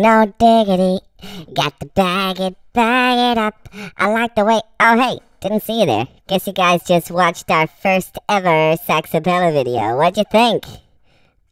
No diggity. Got to bag it, bag it up. I like the way. Oh, hey, didn't see you there. Guess you guys just watched our first ever Saxapella video. What'd you think?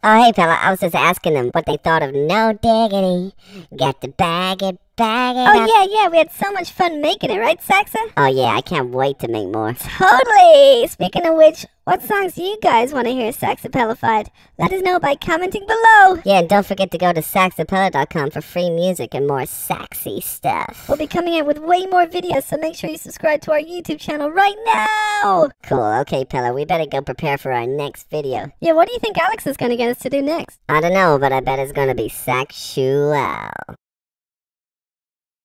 Oh, hey, fella, I was just asking them what they thought of No Diggity. Got to bag it Oh, yeah, yeah, we had so much fun making it, right, Saxa? Oh, yeah, I can't wait to make more. Totally! Speaking of which, what songs do you guys want to hear Saxapellified? Let us know by commenting below. Yeah, and don't forget to go to saxapella.com for free music and more sexy stuff. We'll be coming out with way more videos, so make sure you subscribe to our YouTube channel right now! Cool, okay, Pella, we better go prepare for our next video. Yeah, what do you think Alex is going to get us to do next? I don't know, but I bet it's gonna be sexual.